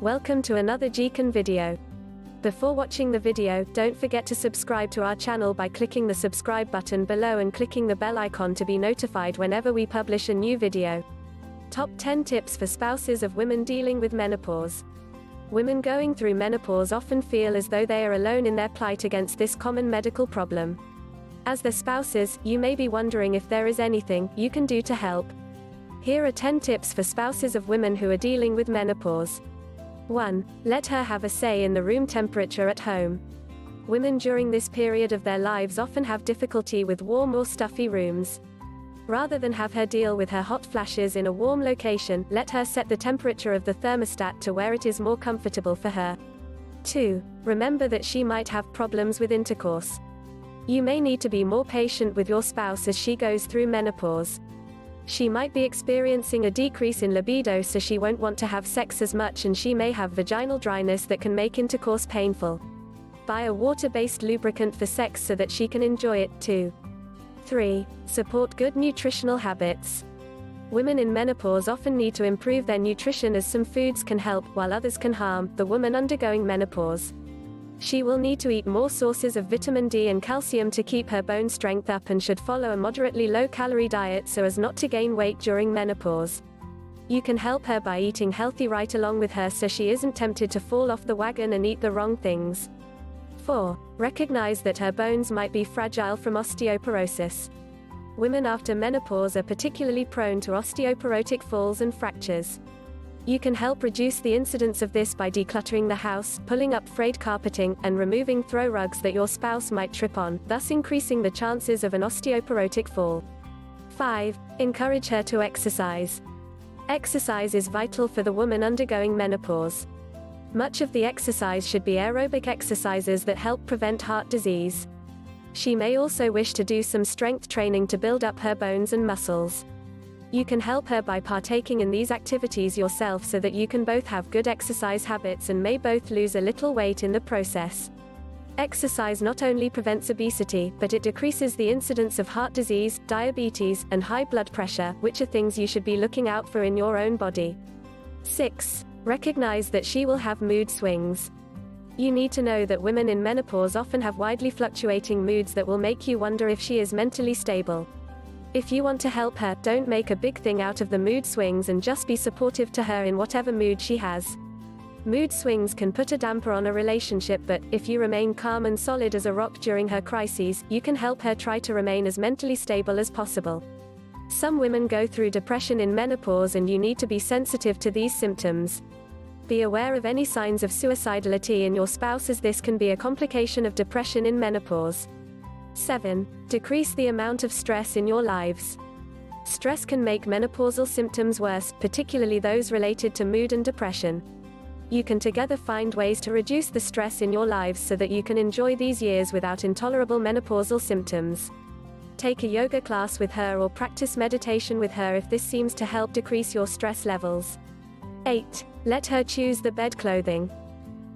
Welcome to another JeaKen video. Before watching the video, don't forget to subscribe to our channel by clicking the subscribe button below and clicking the bell icon to be notified whenever we publish a new video. Top 10 tips for spouses of women dealing with menopause. Women going through menopause often feel as though they are alone in their plight against this common medical problem. As their spouses, you may be wondering if there is anything you can do to help. Here are 10 tips for spouses of women who are dealing with menopause. 1. Let her have a say in the room temperature at home. Women during this period of their lives often have difficulty with warm or stuffy rooms. Rather than have her deal with her hot flashes in a warm location, let her set the temperature of the thermostat to where it is more comfortable for her. 2. Remember that she might have problems with intercourse. You may need to be more patient with your spouse as she goes through menopause. She might be experiencing a decrease in libido so she won't want to have sex as much and she may have vaginal dryness that can make intercourse painful. Buy a water-based lubricant for sex so that she can enjoy it too. 3. Support good nutritional habits. Women in menopause often need to improve their nutrition as some foods can help, while others can harm, the woman undergoing menopause. She will need to eat more sources of vitamin D and calcium to keep her bone strength up and should follow a moderately low calorie diet so as not to gain weight during menopause. You can help her by eating healthy right along with her so she isn't tempted to fall off the wagon and eat the wrong things. 4. Recognize that her bones might be fragile from osteoporosis. Women after menopause are particularly prone to osteoporotic falls and fractures. You can help reduce the incidence of this by decluttering the house, pulling up frayed carpeting, and removing throw rugs that your spouse might trip on, thus increasing the chances of an osteoporotic fall. 5. Encourage her to exercise. Exercise is vital for the woman undergoing menopause. Much of the exercise should be aerobic exercises that help prevent heart disease. She may also wish to do some strength training to build up her bones and muscles. You can help her by partaking in these activities yourself so that you can both have good exercise habits and may both lose a little weight in the process. Exercise not only prevents obesity, but it decreases the incidence of heart disease, diabetes, and high blood pressure, which are things you should be looking out for in your own body. 6. Recognize that she will have mood swings. You need to know that women in menopause often have widely fluctuating moods that will make you wonder if she is mentally stable. If you want to help her, don't make a big thing out of the mood swings and just be supportive to her in whatever mood she has. Mood swings can put a damper on a relationship, but if you remain calm and solid as a rock during her crises, you can help her try to remain as mentally stable as possible. Some women go through depression in menopause, and you need to be sensitive to these symptoms. Be aware of any signs of suicidality in your spouse, as this can be a complication of depression in menopause. 7. Decrease the amount of stress in your lives. Stress can make menopausal symptoms worse, particularly those related to mood and depression. You can together find ways to reduce the stress in your lives so that you can enjoy these years without intolerable menopausal symptoms. Take a yoga class with her or practice meditation with her if this seems to help decrease your stress levels. 8. Let her choose the bed clothing.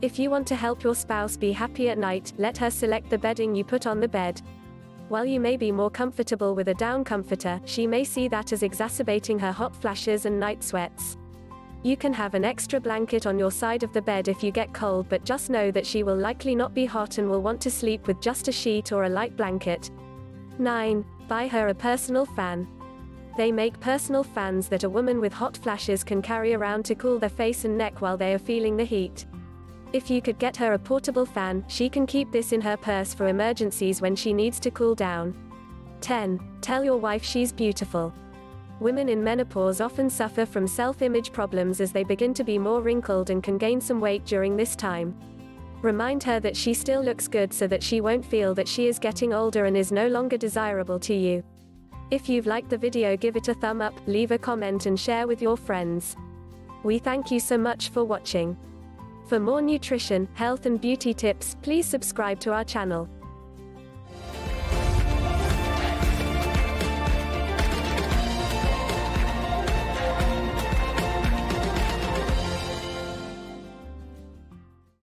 If you want to help your spouse be happy at night, let her select the bedding you put on the bed. While you may be more comfortable with a down comforter, she may see that as exacerbating her hot flashes and night sweats. You can have an extra blanket on your side of the bed if you get cold, but just know that she will likely not be hot and will want to sleep with just a sheet or a light blanket. 9. Buy her a personal fan. They make personal fans that a woman with hot flashes can carry around to cool their face and neck while they are feeling the heat. If you could get her a portable fan, she can keep this in her purse for emergencies when she needs to cool down. 10. Tell your wife she's beautiful. Women in menopause often suffer from self image problems as they begin to be more wrinkled and can gain some weight during this time. Remind her that she still looks good so that she won't feel that she is getting older and is no longer desirable to you. If you've liked the video, give it a thumb up, leave a comment, and share with your friends. We thank you so much for watching. For more nutrition, health and beauty tips, please subscribe to our channel.